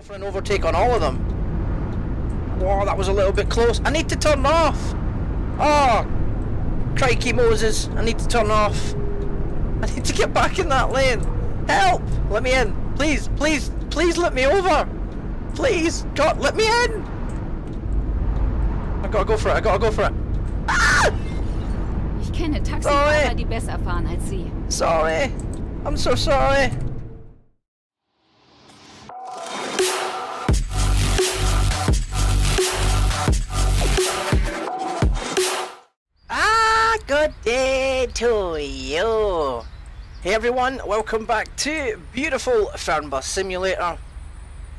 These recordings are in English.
Go for an overtake on all of them. Whoa, that was a little bit close. I need to turn off. Oh, crikey Moses. I need to turn off. I need to get back in that lane. Help! Let me in. Please, please, please let me over. Please, God, let me in. I gotta go for it. I gotta go for it. Ah! Ich kenne Taxifahrer, die besser fahren als Sie. Sorry. I'm so sorry. Good day to you. Hey everyone, welcome back to beautiful Fernbus Simulator.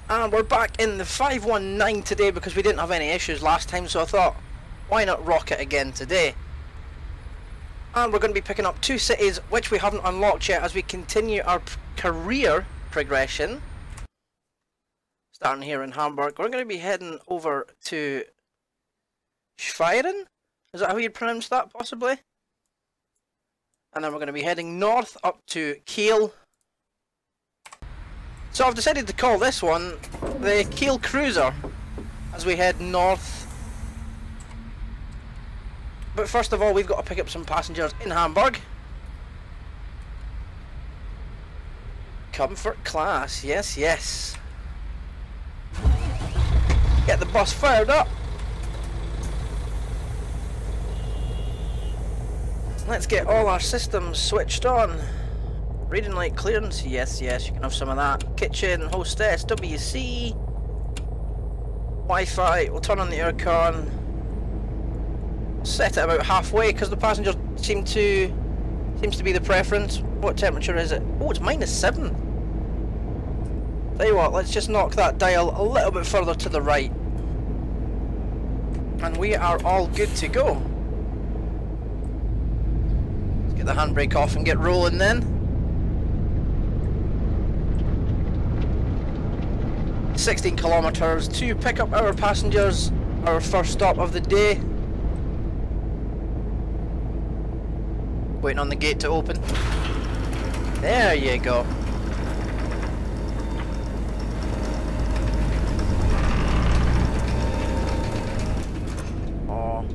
And we're back in the 519 today because we didn't have any issues last time, so I thought, why not rock it again today? And we're going to be picking up two cities which we haven't unlocked yet as we continue our career progression. Starting here in Hamburg, we're going to be heading over to Schweiren? Is that how you'd pronounce that, possibly? And then we're going to be heading north up to Kiel. So I've decided to call this one the Kiel Cruiser as we head north but first of all, we've got to pick up some passengers in Hamburg. Comfort class, yes, yes. Get the bus fired up. Let's get all our systems switched on. Reading light clearance, yes, yes, you can have some of that. Kitchen, hostess, WC. Wi-Fi, we'll turn on the aircon set it about halfway because the passengers seem to seems to be the preference. What temperature is it? Oh, it's minus seven. Tell you what, let's just knock that dial a little bit further to the right. And we are all good to go. Get the handbrake off and get rolling then. 16 kilometres to pick up our passengers, our first stop of the day. Waiting on the gate to open. There you go. Oh.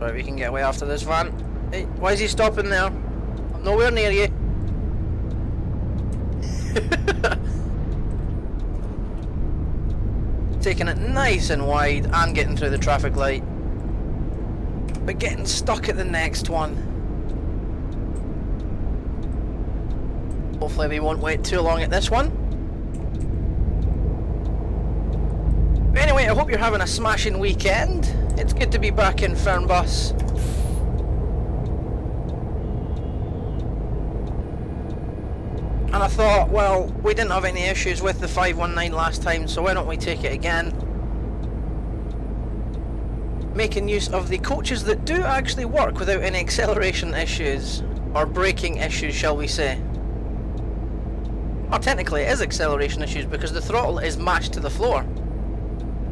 Right, we can get away after this van. Hey, why is he stopping there? I'm nowhere near you. Taking it nice and wide and getting through the traffic light but getting stuck at the next one. Hopefully we won't wait too long at this one. But anyway, I hope you're having a smashing weekend. It's good to be back in Fernbus. And I thought, well, we didn't have any issues with the 519 last time, so why don't we take it again? making use of the coaches that do actually work without any acceleration issues, or braking issues shall we say. Well technically it is acceleration issues because the throttle is mashed to the floor.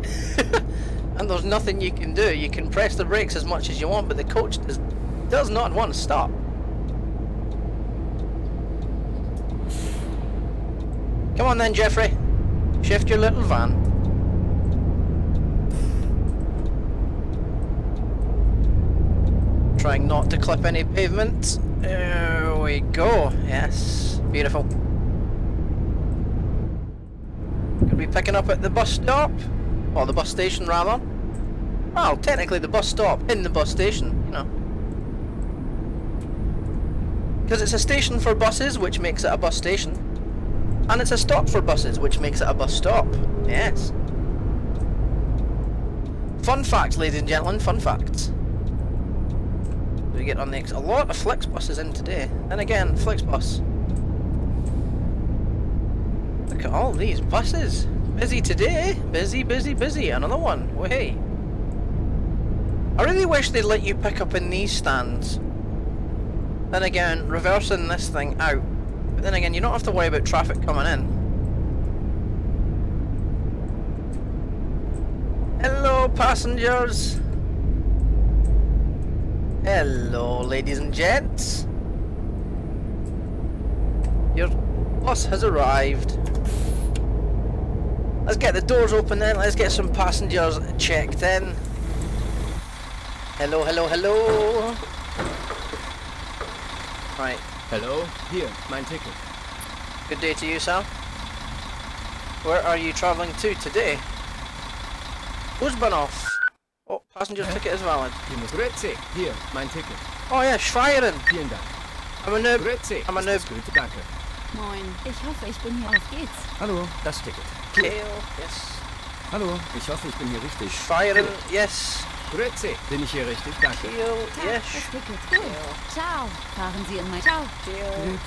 and there's nothing you can do, you can press the brakes as much as you want but the coach does, does not want to stop. Come on then Jeffrey, shift your little van. trying not to clip any pavement. There we go. Yes, beautiful. Could be picking up at the bus stop, or the bus station rather. Well, technically the bus stop in the bus station, you know. Because it's a station for buses, which makes it a bus station. And it's a stop for buses, which makes it a bus stop. Yes. Fun facts, ladies and gentlemen, fun facts we get on next? A lot of Flixbuses in today. And again, Flixbus. Look at all these buses. Busy today. Busy, busy, busy. Another one. Way. I really wish they'd let you pick up in these stands. Then again, reversing this thing out. But then again, you don't have to worry about traffic coming in. Hello, passengers. Hello, ladies and gents. Your bus has arrived. Let's get the doors open then. Let's get some passengers checked in. Hello, hello, hello. Right. Hello, Here, mein Ticket. Good day to you, Sam. Where are you travelling to today? Usbanov. Oh, passenger eh? ticket is valid. Hier muss Grüezi, hier, mein Ticket. Oh yeah, Schreieren. Vielen Dank. I'm a noob. Grüezi, I'm a ist noob. das Gute, danke. Moin. Ich hoffe, ich bin hier. Auf geht's. Hallo, das Ticket. Kale, yes. Hallo, ich hoffe, ich bin hier richtig. Schreieren, yes. Grüezi, bin ich hier richtig? Danke. Tag, yes. Cool. Ciao. Fahren Sie in mein... Ciao. Kale,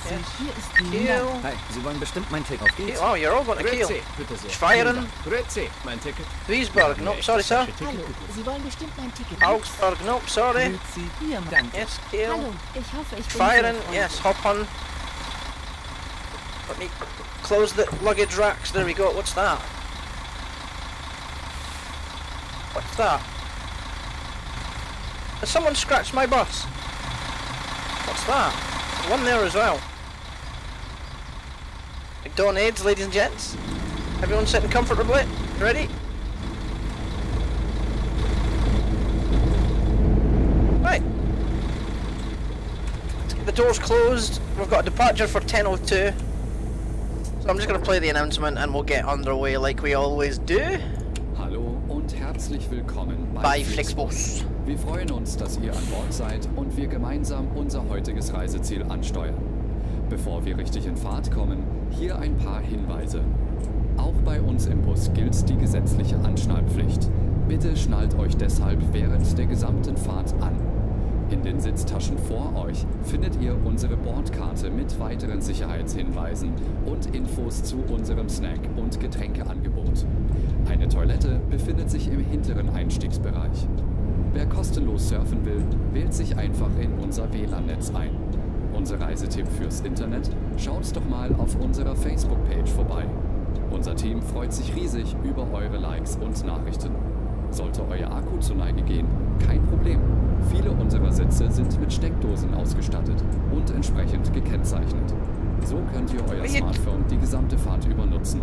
yes. Hier ist die Nummer. Kale. Hi, Sie wollen bestimmt mein Ticket. Auf geht's. Oh, you're all going to Kiel. Grüezi, bitte sehr. Dank. Grüezi, mein Ticket. Duisburg, no, sorry sir. Hallo. Sie wollen bestimmt mein Ticket. Augsburg, nope, sorry. Grüezi, Hier, danke. Yes, Kale. Hallo. Ich hoffe, ich bin hier. yes, hop on. Let me close the luggage racks. There we go. What's that? What's that? Has someone scratched my bus? What's that? One there as well. McDonald's, ladies and gents. Everyone sitting comfortably. Ready? Right. The doors closed. We've got a departure for 10.02. So I'm just to play the announcement and we'll get underway like we always do. Hallo und herzlich willkommen bei, Bei. Flixbus. Wir freuen uns, dass ihr an Bord seid und wir gemeinsam unser heutiges Reiseziel ansteuern. Bevor wir richtig in Fahrt kommen, hier ein paar Hinweise. Auch bei uns im Bus gilt die gesetzliche Anschnallpflicht. Bitte schnallt euch deshalb während der gesamten Fahrt an. In den Sitztaschen vor euch findet ihr unsere Bordkarte mit weiteren Sicherheitshinweisen und Infos zu unserem Snack- und Getränkeangebot. Eine Toilette befindet sich im hinteren Einstiegsbereich. Wer kostenlos surfen will, wählt sich einfach in unser WLAN-Netz ein. Unser Reisetipp fürs Internet? Schaut doch mal auf unserer Facebook-Page vorbei. Unser Team freut sich riesig über eure Likes und Nachrichten. Sollte euer Akku zur Neige gehen, kein Problem. Viele unserer Sitze sind mit Steckdosen ausgestattet und entsprechend gekennzeichnet. So könnt ihr euer Smartphone die gesamte Fahrt über nutzen.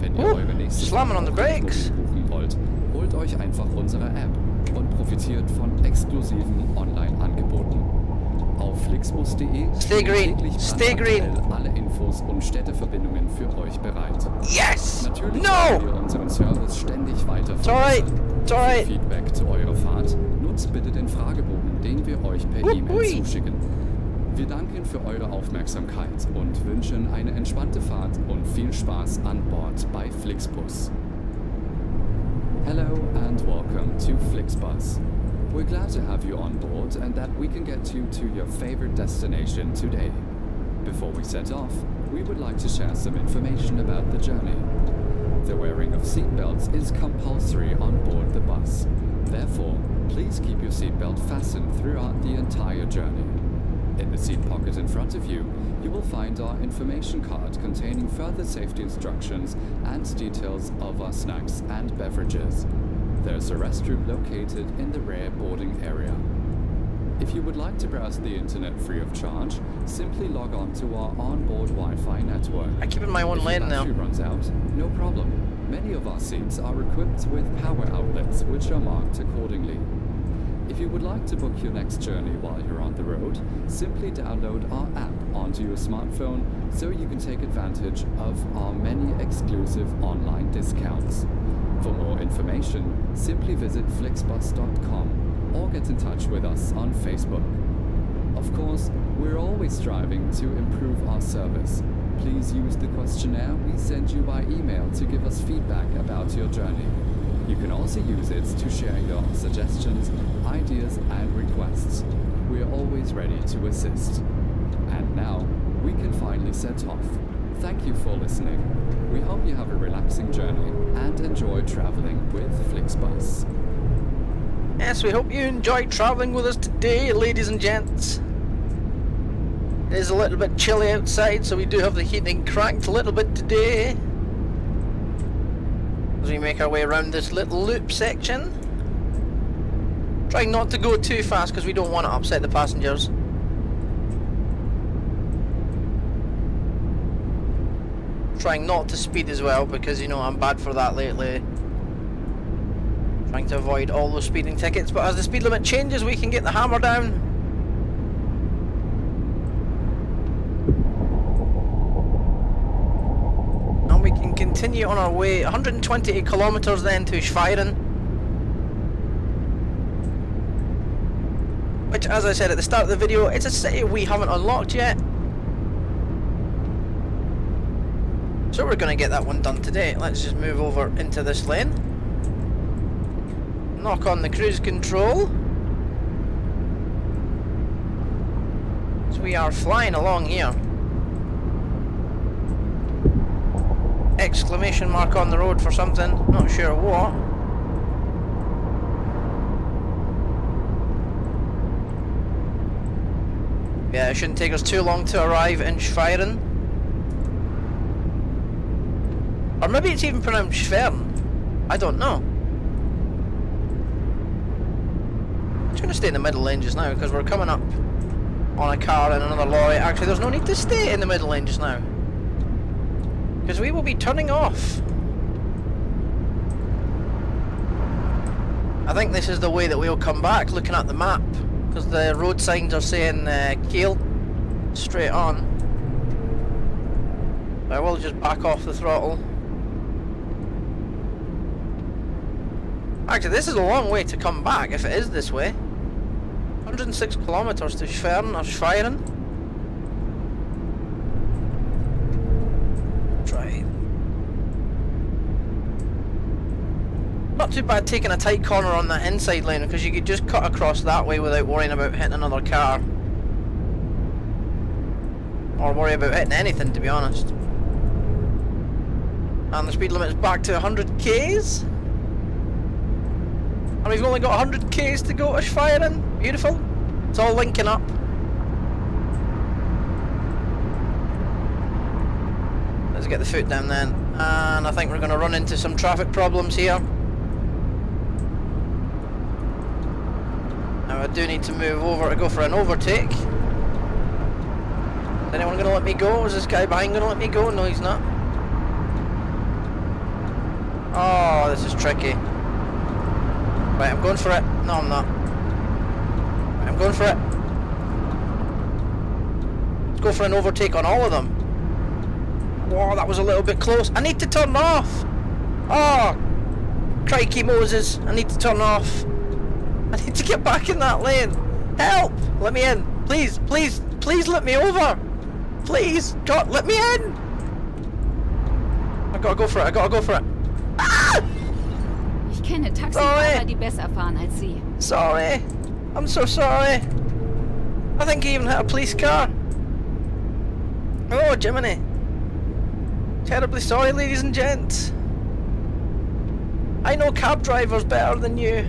Wenn ihr Oh, eure nächste slamming on the Fahrt buchen wollt, holt euch einfach unsere App und profitiert von exklusiven Online-Angeboten. Auf flixbus.de Stay stehen green. Stay green. alle Infos und Städteverbindungen für euch bereit. Yes! Natürlich No! wir unseren Service ständig weiter Für alright. Feedback zu eurer Fahrt nutzt bitte den Fragebogen, den wir euch per E-Mail zuschicken. Wir danken für eure Aufmerksamkeit und wünschen eine entspannte Fahrt und viel Spaß an Bord bei Flixbus. Hello and welcome to Flixbus. We're glad to have you on board and that we can get you to your favorite destination today. Before we set off, we would like to share some information about the journey. The wearing of seatbelts is compulsory on board the bus. Therefore, please keep your seatbelt fastened throughout the entire journey. In the seat pocket in front of you, you will find our information card containing further safety instructions and details of our snacks and beverages. There's a restroom located in the rear boarding area. If you would like to browse the internet free of charge, simply log on to our onboard Wi-Fi network. I keep in my own If now. battery runs out, no problem. Many of our seats are equipped with power outlets which are marked accordingly. If you would like to book your next journey while you're on the road, simply download our app onto your smartphone so you can take advantage of our many exclusive online discounts. For more information, simply visit flixbus.com or get in touch with us on Facebook. Of course, we're always striving to improve our service. Please use the questionnaire we send you by email to give us feedback about your journey. You can also use it to share your suggestions, ideas, and requests. We are always ready to assist. And now, we can finally set off. Thank you for listening. We hope you have a relaxing journey and enjoy traveling with Flixbus. Yes, we hope you enjoyed travelling with us today, ladies and gents. It is a little bit chilly outside, so we do have the heating cranked a little bit today. We make our way around this little loop section. Trying not to go too fast because we don't want to upset the passengers. trying not to speed as well because you know I'm bad for that lately. Trying to avoid all those speeding tickets, but as the speed limit changes we can get the hammer down. And we can continue on our way 128 kilometers then to Schwerin. Which as I said at the start of the video, it's a city we haven't unlocked yet. So we're going to get that one done today. Let's just move over into this lane. Knock on the cruise control. So we are flying along here. Exclamation mark on the road for something, not sure what. Yeah, it shouldn't take us too long to arrive in Schwerin. Or maybe it's even pronounced Schwern. I don't know. I'm going to stay in the middle lane just now because we're coming up on a car and another lorry. Actually, there's no need to stay in the middle lane just now. Because we will be turning off. I think this is the way that we'll come back, looking at the map. Because the road signs are saying uh, Kiel, straight on. I will just back off the throttle. Actually, this is a long way to come back if it is this way. 106 kilometers to Schwern or Schweiren. Too bad taking a tight corner on that inside lane because you could just cut across that way without worrying about hitting another car. Or worry about hitting anything to be honest. And the speed limit is back to 100 k's. And we've only got 100 k's to go to firing. Beautiful. It's all linking up. Let's get the foot down then. And I think we're going to run into some traffic problems here. Now I do need to move over to go for an overtake. Is anyone going to let me go? Is this guy behind going to let me go? No, he's not. Oh, this is tricky. Right, I'm going for it. No, I'm not. Right, I'm going for it. Let's go for an overtake on all of them. Whoa, that was a little bit close. I need to turn off. Oh, crikey Moses. I need to turn off. I need to get back in that lane. Help! Let me in. Please, please, please let me over. Please, God, let me in. I gotta go for it. I gotta go for it. Ah! Ich kenne Taxifahrer, die besser fahren als Sie. Sorry. I'm so sorry. I think he even hit a police car. Oh, Jiminy. Terribly sorry, ladies and gents. I know cab drivers better than you.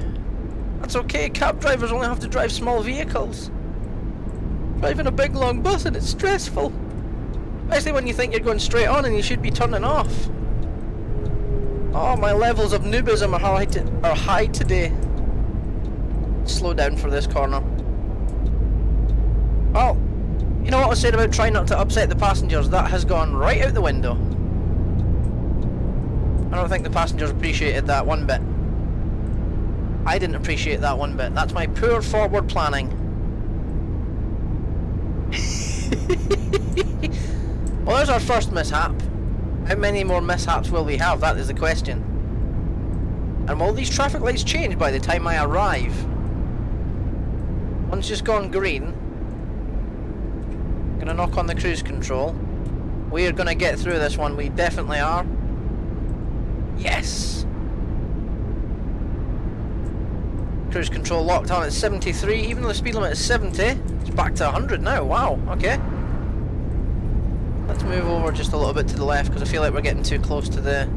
That's okay, cab drivers only have to drive small vehicles. Driving a big long bus and it's stressful. Especially when you think you're going straight on and you should be turning off. Oh, my levels of noobism are high, to, are high today. Slow down for this corner. Well, you know what I saying about trying not to upset the passengers? That has gone right out the window. I don't think the passengers appreciated that one bit. I didn't appreciate that one bit. That's my poor forward planning. well, there's our first mishap. How many more mishaps will we have? That is the question. And will these traffic lights change by the time I arrive? One's just gone green. Gonna knock on the cruise control. We are gonna get through this one, we definitely are. Yes! Cruise control locked on at 73, even though the speed limit is 70. It's back to 100 now, wow, okay. Let's move over just a little bit to the left because I feel like we're getting too close to the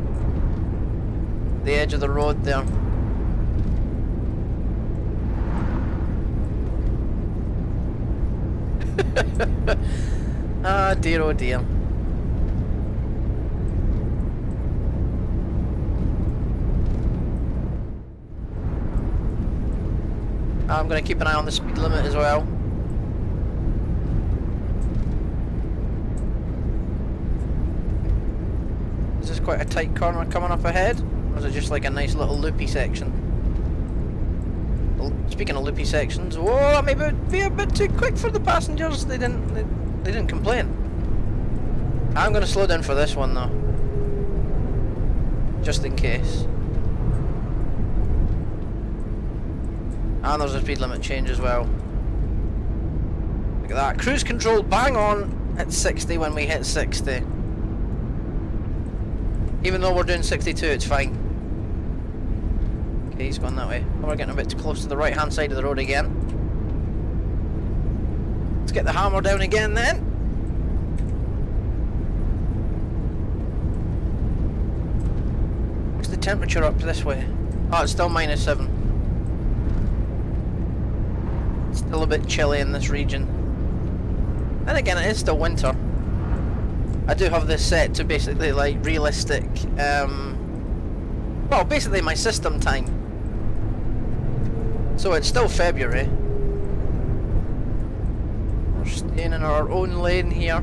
the edge of the road there. ah dear oh dear. I'm going to keep an eye on the speed limit as well. Is this quite a tight corner coming up ahead? Or is it just like a nice little loopy section? Speaking of loopy sections, whoa, that may be- a bit too quick for the passengers. They didn't, they, they didn't complain. I'm gonna slow down for this one though. Just in case. And there's a speed limit change as well. Look at that. Cruise control bang on at 60 when we hit 60. Even though we're doing 62, it's fine. Okay, he's going that way. Oh, we're getting a bit too close to the right hand side of the road again. Let's get the hammer down again then. What's the temperature up this way? Oh, it's still minus 7. Still a bit chilly in this region. Then again, it is still winter. I do have this set to basically like realistic, um, well, basically my system time. So it's still February. We're staying in our own lane here.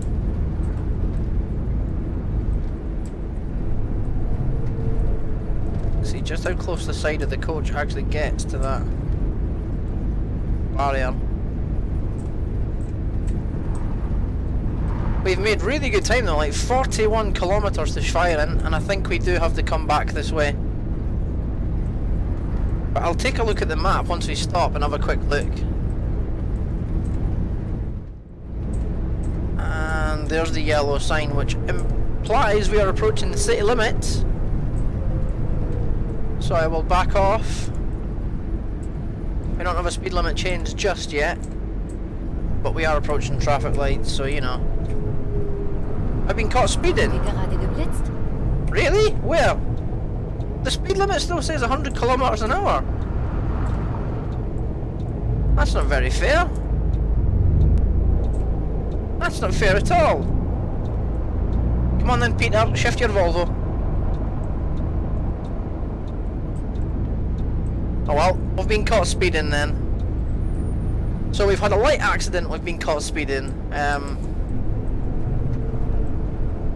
See just how close the side of the coach actually gets to that barrier. We've made really good time though, like 41 kilometres to Schweiren, and I think we do have to come back this way. But I'll take a look at the map once we stop and have a quick look. And there's the yellow sign which implies we are approaching the city limits. So I will back off. We don't have a speed limit change just yet. But we are approaching traffic lights, so you know. I've been caught speeding. Hier gerade geblitzt? Really? Where? The speed limit still says 100 kilometers an hour. That's not very fair. That's not fair at all. Come on then, Peter, shift your Volvo. Oh well, we've been caught speeding then. So we've had a light accident, we've been caught speeding. Um,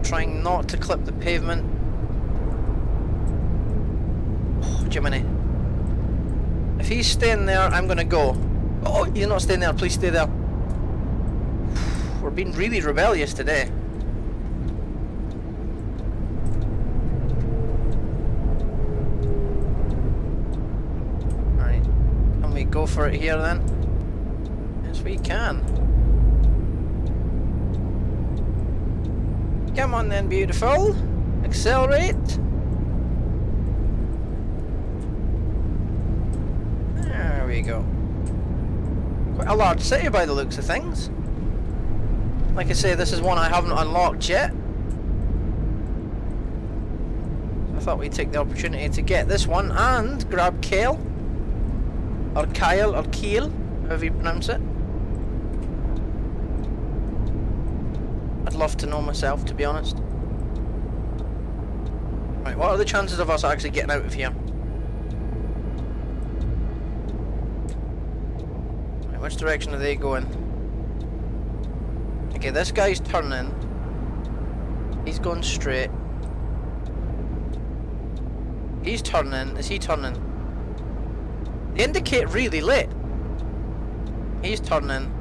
trying not to clip the pavement. Oh, Jiminy. If he's staying there, I'm gonna go. Oh, he's not staying there, please stay there. We're being really rebellious today. Right. Can we go for it here then? Yes, we can. Come on then, beautiful. Accelerate. There we go. Quite a large city by the looks of things. Like I say, this is one I haven't unlocked yet. I thought we'd take the opportunity to get this one and grab Kale. Or Kyle, or Keel, however you pronounce it. I'd love to know myself, to be honest. Right, what are the chances of us actually getting out of here? Right, which direction are they going? Okay, this guy's turning. He's going straight. He's turning. Is he turning? They indicate really late. He's turning.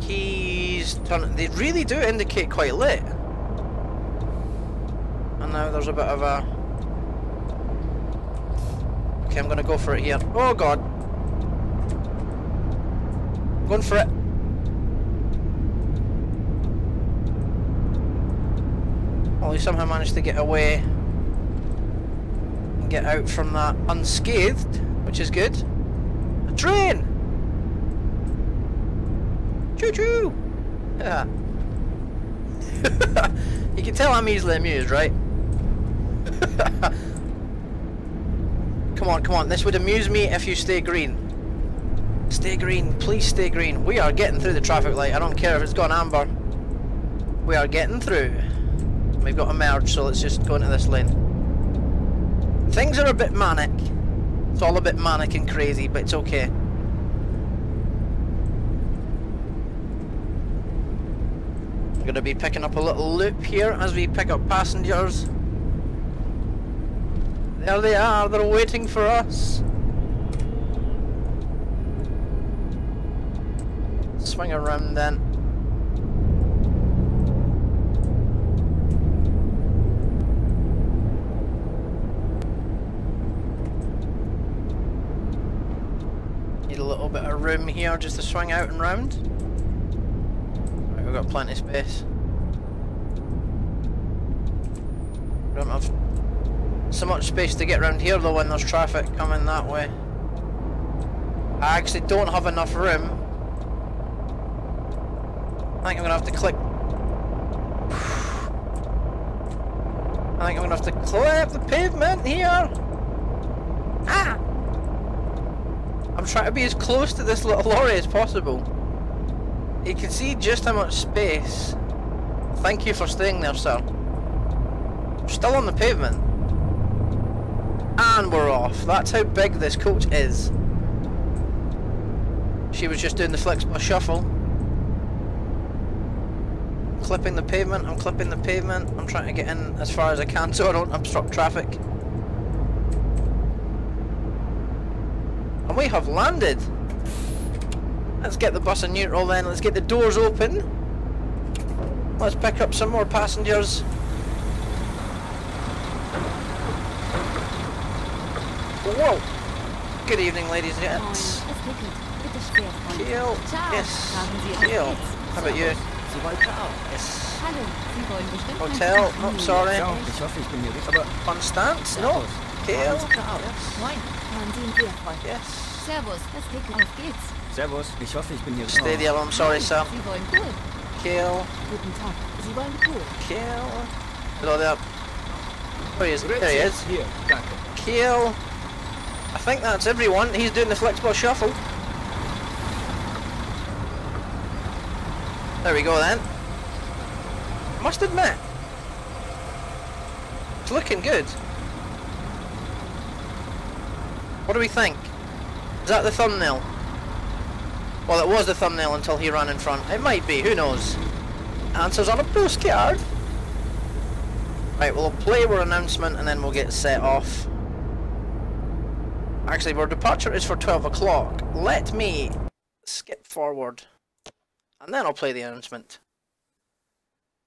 He's turning. They really do indicate quite late. And now there's a bit of a. Okay, I'm gonna go for it here. Oh god. Going for it. Well, he somehow managed to get away get out from that unscathed, which is good. A train! Choo choo! Yeah. you can tell I'm easily amused, right? come on, come on. This would amuse me if you stay green. Stay green, please stay green. We are getting through the traffic light. I don't care if it's gone amber. We are getting through. We've got a merge, so let's just go into this lane. Things are a bit manic. It's all a bit manic and crazy, but it's okay. I'm gonna be picking up a little loop here as we pick up passengers. There they are, they're waiting for us. Swing around then. Need a little bit of room here just to swing out and round. Right, we've got plenty of space. Don't have so much space to get around here though when there's traffic coming that way. I actually don't have enough room. I think I'm gonna have to click. I think I'm gonna have to clip the pavement here. Ah! I'm trying to be as close to this little lorry as possible. You can see just how much space. Thank you for staying there, sir. Still on the pavement. And we're off. That's how big this coach is. She was just doing the Flixbus shuffle. Clipping the pavement, I'm clipping the pavement. I'm trying to get in as far as I can so I don't obstruct traffic. And we have landed. Let's get the bus in neutral then. Let's get the doors open. Let's pick up some more passengers. Whoa! Good evening, ladies and gents. Keel. Yes. Keel. How about you? Yes. Hotel. Taxi. Oh, sorry. Aber Constance? No. Freund. Yes. Servus, das Ticket. Auf geht's. Servus, ich hoffe, ich bin hier Stay richtig. I'm sorry, sir. Sie wollen cool. Keel. Guten Tag. Sie wollen cool. Keel. Hello there. Where is There he is. Hier, danke. Keel. I think that's everyone. He's doing the Flixbus shuffle. There we go then. Must admit, it's looking good. What do we think? Is that the thumbnail? Well, it was the thumbnail until he ran in front. It might be, who knows? Answers on a postcard. Right, we'll play our announcement and then we'll get set off. Actually, our departure is for 12 o'clock. Let me skip forward. And then I'll play the announcement.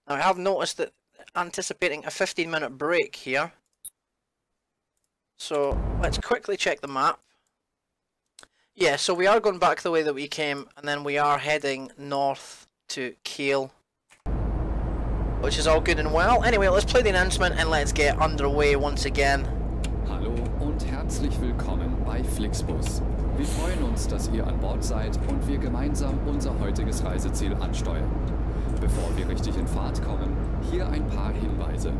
Now, I have noticed that anticipating a 15 minute break here. So, let's quickly check the map. Yeah, so we are going back the way that we came, and then we are heading north to Kiel. Which is all good and well. Anyway, let's play the announcement and let's get underway once again. Hallo und herzlich willkommen bei Flixbus. Wir freuen uns, dass ihr an Bord seid und wir gemeinsam unser heutiges Reiseziel ansteuern. Bevor wir richtig in Fahrt kommen, hier ein paar Hinweise.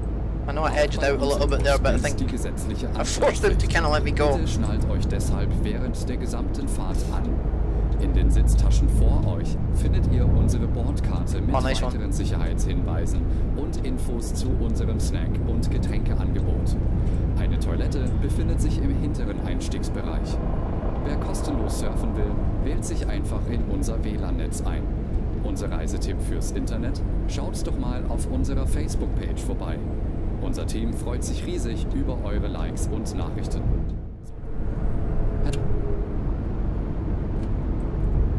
I know I edged out a little bit there, but I think I forced him to kind of let me go. Bitte schnallt euch deshalb während der gesamten Fahrt an. In den Sitztaschen vor euch findet ihr unsere Bordkarte mit Oh, nice weiteren Sicherheitshinweisen und Infos zu unserem Snack- und Getränkeangebot. Eine Toilette befindet sich im hinteren Einstiegsbereich. Wer kostenlos surfen will, wählt sich einfach in unser WLAN-Netz ein. Unser Reisetipp fürs Internet? Schaut doch mal auf unserer Facebook-Page vorbei. Unser Team freut sich riesig über eure Likes und Nachrichten.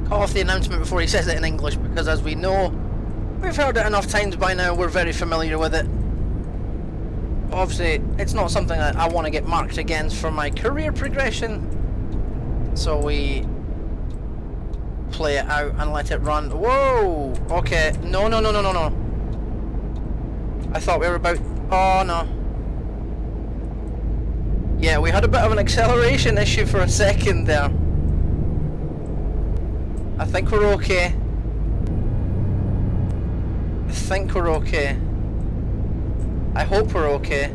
Cut off the announcement before he says it in English because as we know, we've heard it enough times by now, we're very familiar with it. Obviously, it's not something that I want to get marked against for my career progression. So we play it out and let it run. Whoa! Okay, no, no, no, no, no, no. I thought we were about... Oh, no. Yeah, we had a bit of an acceleration issue for a second there. I think we're okay. I think we're okay. I hope we're okay.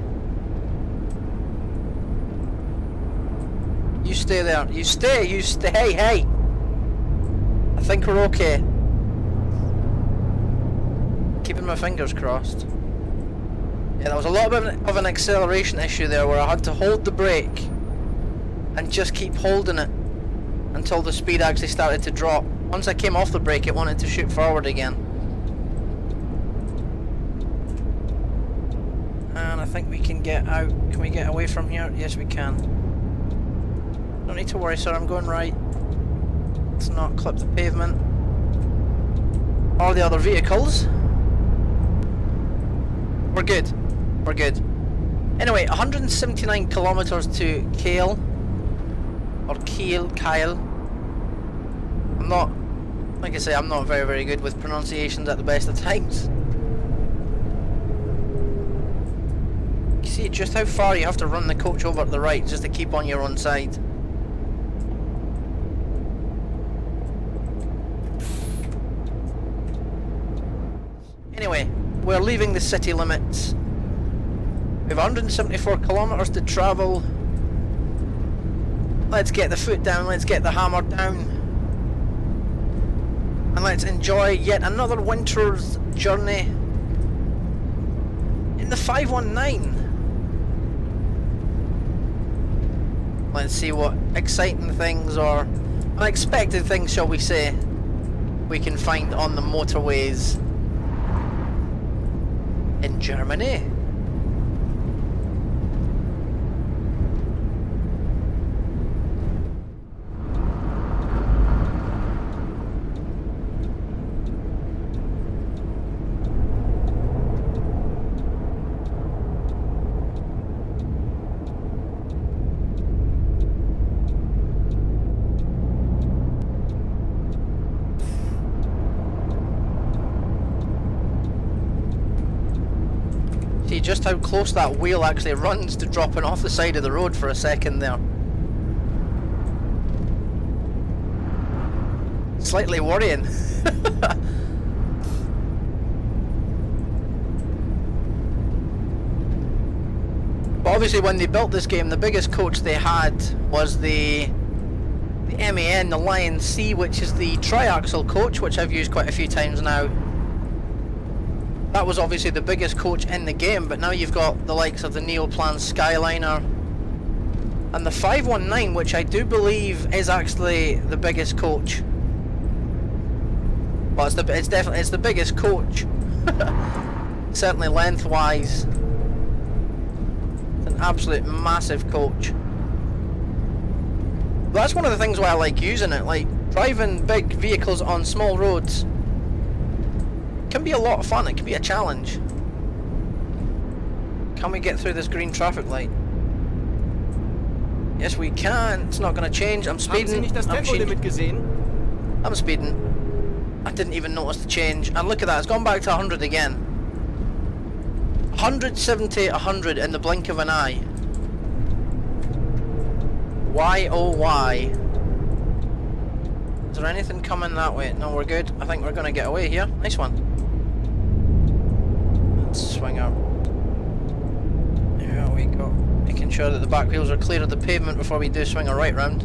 You stay there. You stay. You stay. Hey, hey. I think we're okay. Keeping my fingers crossed. Yeah, there was a lot of an, of an acceleration issue there where I had to hold the brake and just keep holding it until the speed actually started to drop. Once I came off the brake, it wanted to shoot forward again. And I think we can get out. Can we get away from here? Yes, we can. Don't need to worry, sir. I'm going right. Let's not clip the pavement. Or the other vehicles. We're good. We're good. Anyway, 179 kilometers to Kale. Or Kiel, Kyle. I'm not, like I say, I'm not very, very good with pronunciations at the best of times. You see just how far you have to run the coach over to the right just to keep on your own side. Anyway, we're leaving the city limits. We have 174 kilometres to travel. Let's get the foot down, let's get the hammer down. And let's enjoy yet another winter's journey in the 519. Let's see what exciting things or unexpected things, shall we say, we can find on the motorways in Germany. See just how close that wheel actually runs to dropping off the side of the road for a second there. Slightly worrying. but obviously when they built this game the biggest coach they had was the the MAN, the Lion C, which is the triaxle coach, which I've used quite a few times now. That was obviously the biggest coach in the game, but now you've got the likes of the Neoplan Skyliner and the 519, which I do believe is actually the biggest coach. Well, it's the it's definitely it's the biggest coach. Certainly lengthwise. It's an absolute massive coach. But that's one of the things why I like using it. Like driving big vehicles on small roads can be a lot of fun, it can be a challenge. Can we get through this green traffic light? Yes we can, it's not going to change, I'm Haben Sie speeding. nicht das I'm, Tempolimit gesehen? I'm speeding. I didn't even notice the change. And look at that, it's gone back to 100 again. 170, 100 in the blink of an eye. Why oh why? Is there anything coming that way? No, we're good. I think we're going to get away here. Nice one. Swing out. There we go. Making sure that the back wheels are clear of the pavement before we do swing a right round.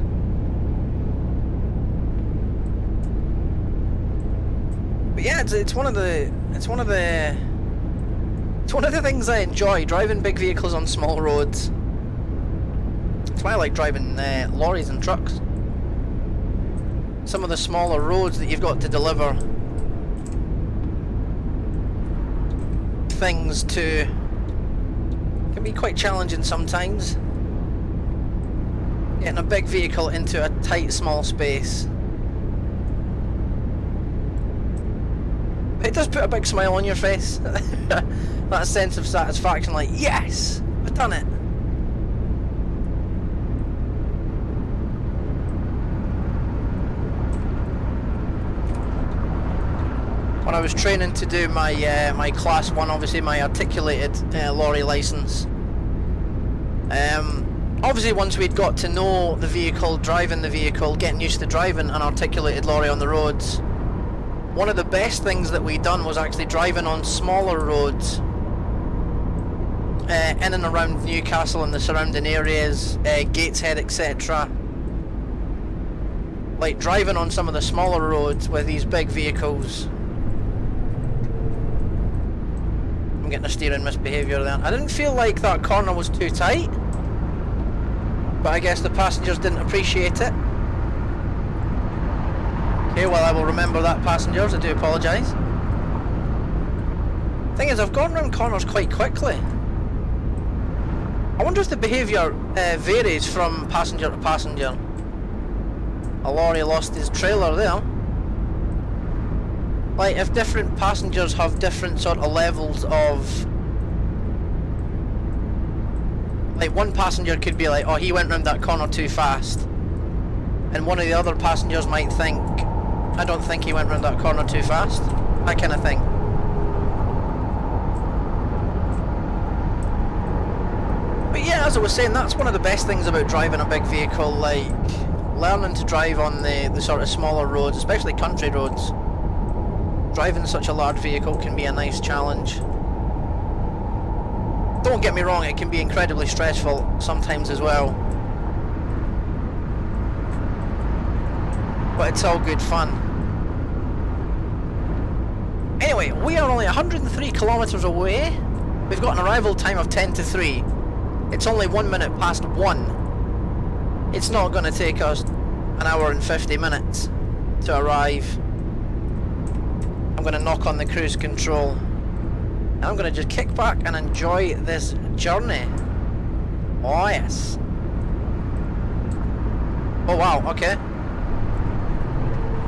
But yeah, it's, it's one of the it's one of the it's one of the things I enjoy driving big vehicles on small roads. That's why I like driving uh, lorries and trucks. Some of the smaller roads that you've got to deliver things to can be quite challenging sometimes. Getting a big vehicle into a tight small space. It does put a big smile on your face. that sense of satisfaction like, yes, I've done it. When I was training to do my uh, my class one, obviously my articulated uh, lorry license. Um, obviously, once we'd got to know the vehicle, driving the vehicle, getting used to driving an articulated lorry on the roads, one of the best things that we'd done was actually driving on smaller roads uh, in and around Newcastle and the surrounding areas, uh, Gateshead, etc. Like driving on some of the smaller roads with these big vehicles. Getting a steering misbehaviour there. I didn't feel like that corner was too tight, but I guess the passengers didn't appreciate it. Okay, well I will remember that passengers, I do apologise. Thing is, I've gone round corners quite quickly. I wonder if the behaviour uh, varies from passenger to passenger. A lorry lost his trailer there. Like, if different passengers have different sort of levels of... Like, one passenger could be like, oh, he went round that corner too fast. And one of the other passengers might think, I don't think he went round that corner too fast. That kind of thing. But yeah, as I was saying, that's one of the best things about driving a big vehicle, like learning to drive on the, the sort of smaller roads, especially country roads. Driving such a large vehicle can be a nice challenge. Don't get me wrong, it can be incredibly stressful sometimes as well. But it's all good fun. Anyway, we are only 103 kilometres away. We've got an arrival time of 10 to 3. It's only one minute past one. It's not going to take us an hour and 50 minutes to arrive. I'm going to knock on the cruise control. I'm going to just kick back and enjoy this journey. Oh yes. Oh wow, okay.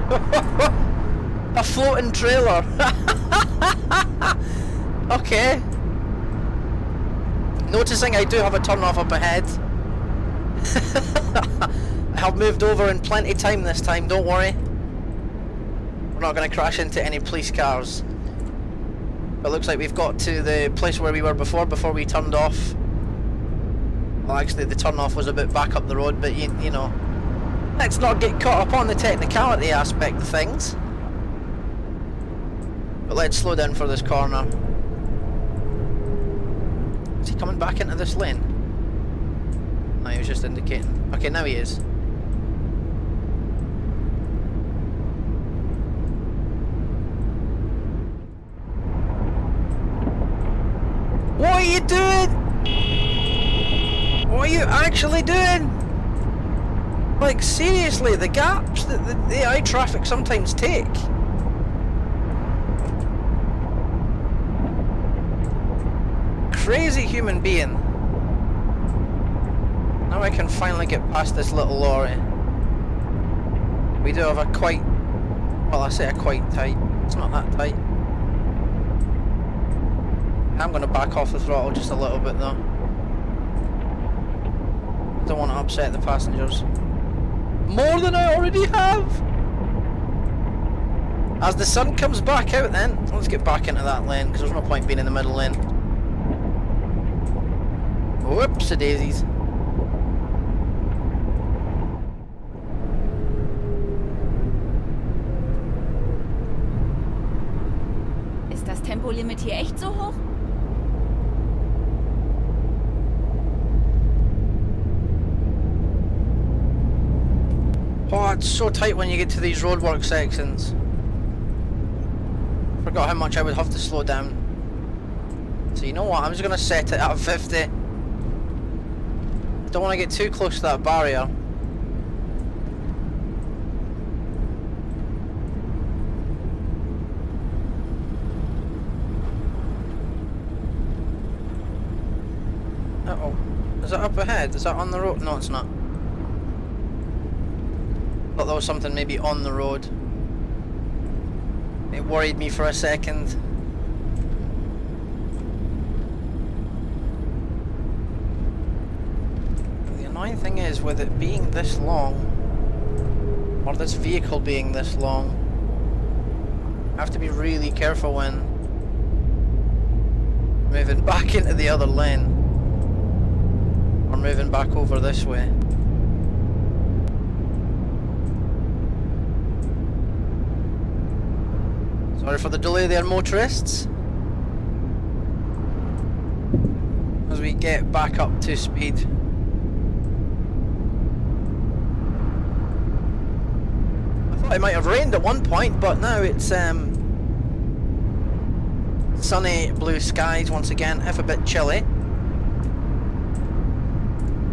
A floating trailer. okay. Noticing I do have a turn off up ahead. I have moved over in plenty time this time, don't worry. Not going to crash into any police cars. It looks like we've got to the place where we were before, before we turned off. Well, actually the turn off was a bit back up the road, but you, you know. Let's not get caught up on the technicality aspect of things. But let's slow down for this corner. Is he coming back into this lane? No, he was just indicating. Okay, now he is. What are you doing? What are you actually doing? Like, seriously, the gaps that the, the AI traffic sometimes take. crazy human being. Now I can finally get past this little lorry. We do have a quite, well I say a quite tight, it's not that tight. I'm going to back off the throttle just a little bit though. Don't want to upset the passengers. More than I already have! As the sun comes back out then, let's get back into that lane because there's no point being in the middle lane. Whoops, daisies. Ist das Tempolimit hier echt so hoch? Oh, it's so tight when you get to these roadwork sections. Forgot how much I would have to slow down. So you know what, I'm just going to set it at 50. Don't want to get too close to that barrier. Uh oh. Is that up ahead? Is that on the road? No, it's not. Something maybe on the road. It worried me for a second. The annoying thing is, with it being this long, or this vehicle being this long, I have to be really careful when moving back into the other lane, or moving back over this way. Sorry for the delay there, motorists. As we get back up to speed. I thought it might have rained at one point, but now it's um, sunny blue skies once again, if a bit chilly.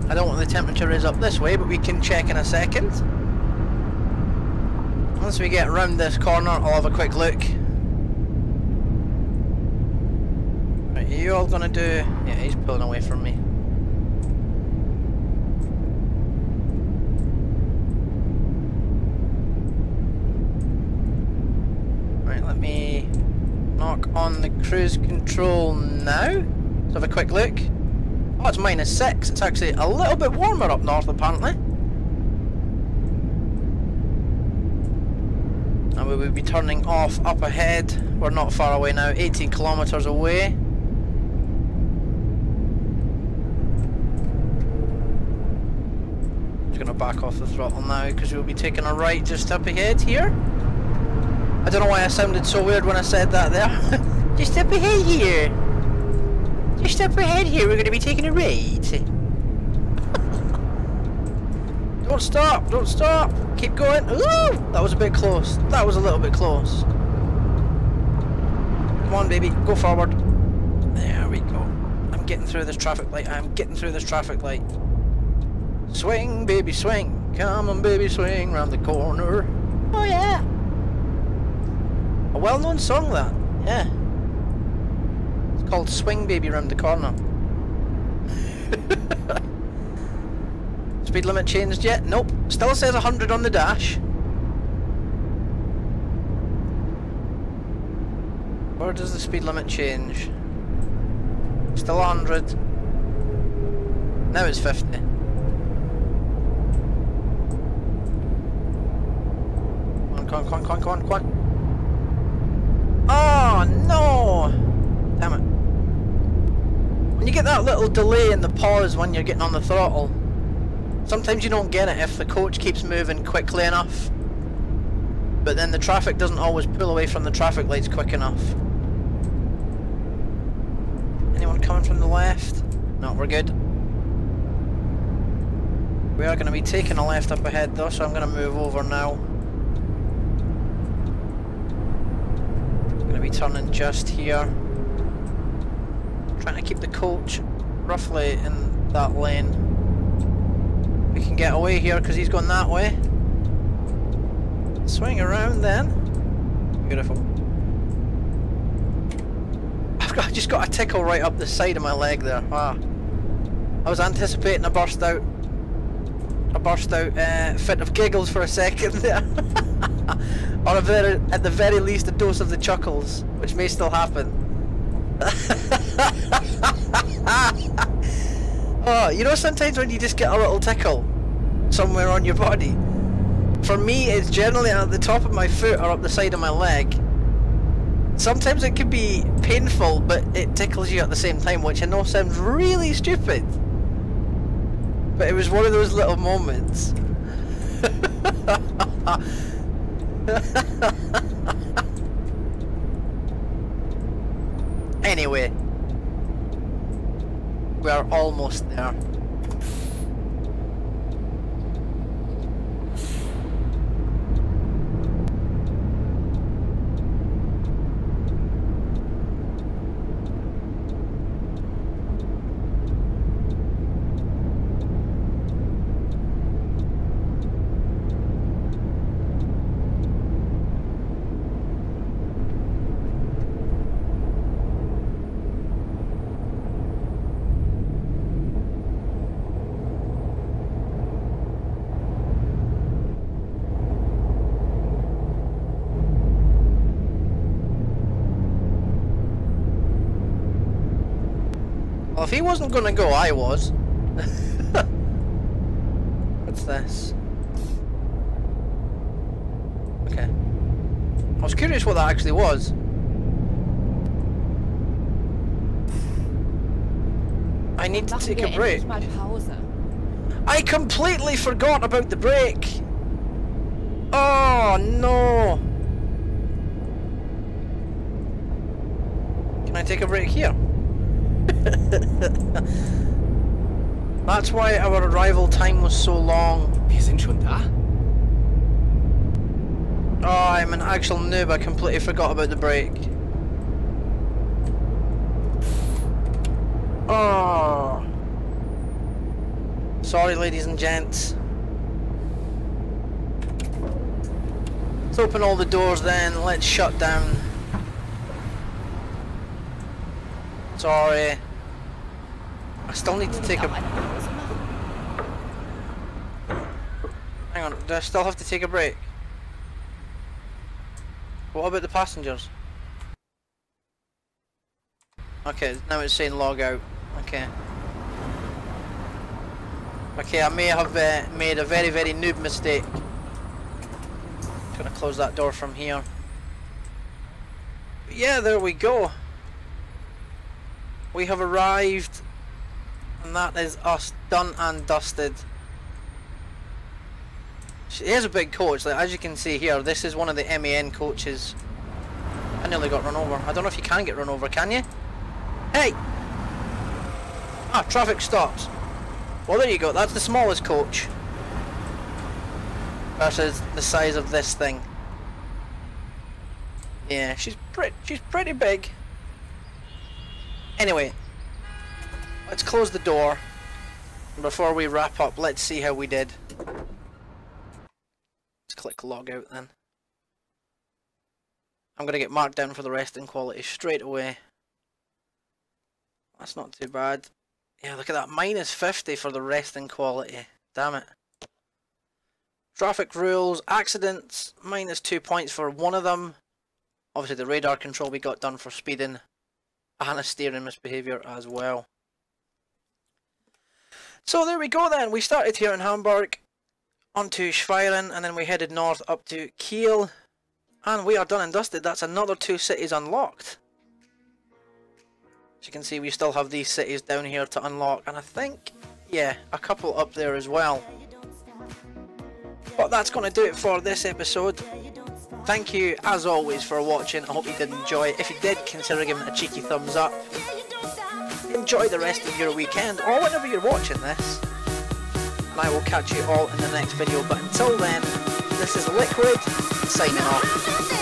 I don't know what the temperature is up this way, but we can check in a second. Once we get around this corner, I'll have a quick look. you all gonna do? Yeah, he's pulling away from me. Right, let me knock on the cruise control now. Let's have a quick look. Oh, it's minus six. It's actually a little bit warmer up north, apparently. And we will be turning off up ahead. We're not far away now, 18 kilometres away. Back off the throttle now because we'll be taking a right just up ahead here. I don't know why I sounded so weird when I said that there. just up ahead here. Just up ahead here, we're going to be taking a right. don't stop, don't stop. Keep going. Ooh, that was a bit close. That was a little bit close. Come on, baby, go forward. There we go. I'm getting through this traffic light. I'm getting through this traffic light. Swing, baby, swing. Come on, baby, swing round the corner. Oh, yeah. A well-known song, that. Yeah. It's called Swing Baby Round the Corner. Speed limit changed yet? Nope. Still says 100 on the dash. Where does the speed limit change? Still 100. Now it's 50. Come on, come on, come on, come on. Oh no! Damn it. When you get that little delay in the pause when you're getting on the throttle, sometimes you don't get it if the coach keeps moving quickly enough. But then the traffic doesn't always pull away from the traffic lights quick enough. Anyone coming from the left? No, we're good. We are going to be taking a left up ahead though, so I'm going to move over now. Going to be turning just here. Trying to keep the coach roughly in that lane. We can get away here because he's going that way. Swing around then. Beautiful. I've got, I just got a tickle right up the side of my leg there. Ah. I was anticipating a burst out a burst out uh, fit of giggles for a second there. or a very, at the very least a dose of the chuckles, which may still happen. oh, you know sometimes when you just get a little tickle somewhere on your body? For me, it's generally at the top of my foot or up the side of my leg. Sometimes it can be painful, but it tickles you at the same time, which I know sounds really stupid. But it was one of those little moments. anyway, we are almost there. If he wasn't gonna go, I was. What's this? Okay. I was curious what that actually was. I need to take a break. endlich mal Pause. I completely forgot about the break. Oh no. Can I take a break here? That's why our arrival time was so long. Wir sind schon da? Oh, I'm an actual noob. I completely forgot about the break. Oh. Sorry, ladies and gents. Let's open all the doors then. Let's shut down. Sorry. I still need to take a... Hang on, do I still have to take a break? What about the passengers? Okay, now it's saying log out. Okay. Okay, I may have uh, made a very, very noob mistake. Gonna close that door from here. But yeah, there we go. We have arrived, and that is us done and dusted. Here's a big coach, like as you can see here, this is one of the MAN coaches. I nearly got run over. I don't know if you can get run over, can you? Hey! Ah, traffic stops. Well, there you go. That's the smallest coach. Versus the size of this thing. Yeah, she's pretty. She's pretty big. Anyway, let's close the door. Before we wrap up, let's see how we did. Let's click log out then. I'm gonna get marked down for the resting quality straight away. That's not too bad. Yeah, look at that. Minus 50 for the resting quality. Damn it. Traffic rules. Accidents. Minus 2 points for one of them. Obviously the radar control we got done for speeding. And a steering misbehaviour as well. So there we go then. We started here in Hamburg. On to Schwerin. And then we headed north up to Kiel. And we are done and dusted. That's another two cities unlocked. As you can see, we still have these cities down here to unlock. And I think, yeah, a couple up there as well. But that's going to do it for this episode. Thank you, as always, for watching. I hope you did enjoy. If you did, consider giving it a cheeky thumbs up. Enjoy the rest of your weekend, or whenever you're watching this. And I will catch you all in the next video. But until then, this is LIKWID, signing off.